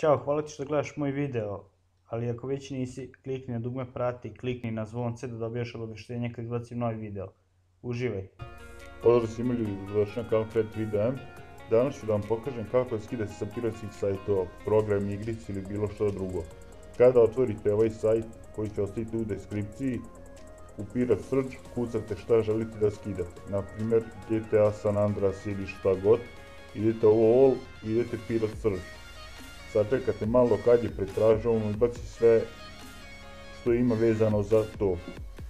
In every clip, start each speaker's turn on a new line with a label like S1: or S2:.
S1: Ćao, hvala ti što gledaš moj video, ali ako već nisi, klikni na dugme prati, klikni na zvonce da dobiješ obavještenje kad izbacim novi video. Uživaj!
S2: Pozdrav svima ljudi, došli na kanal M. Danas ću da vam pokažem kako skidati sa piratskih sajtova, program, igrici ili bilo što drugo. Kada otvorite ovaj sajt koji će ostaviti u deskripciji, u Pirat Search kucate šta želite da skidate. Naprimjer GTA San Andreas ili šta god. Idete u All, idete Pirat Search. Sačekate malo kad je pretražio, on izbaci sve što ima vezano za to.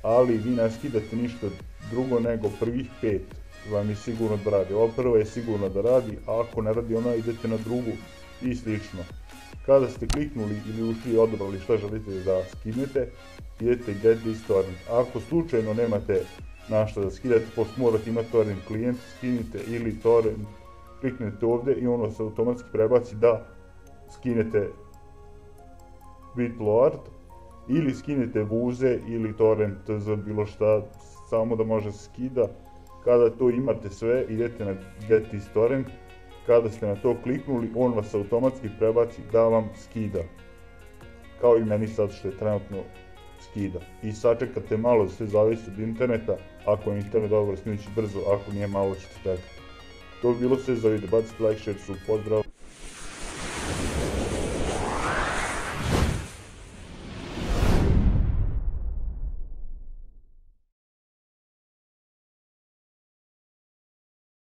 S2: Ali vi ne skidate ništa drugo nego prvih pet vam je sigurno da radi. Ova prva je sigurno da radi, a ako ne radi ona idete na drugu i slično. Kada ste kliknuli ili ušli i odabrali šta želite da skinete, idete get this torrent. Ako slučajno nemate na šta da skidate, pošto morate imati torrent klijent, skinite ili torrent, kliknete ovdje i ono se automatski prebaci da skinete BitLoart ili skinete vuze ili torrent za bilo šta, samo da može skida. Kada to imate sve, idete na Get this torrent, kada ste na to kliknuli, on vas automatski prebaci da vam skida. Kao i meni sad što je trenutno skida. I sačekate malo, sve zavisi od interneta, ako je internet dobro snimit brzo, ako nije malo ćete čekati. To bi bilo sve za video, bacite like, share, su, pozdrav.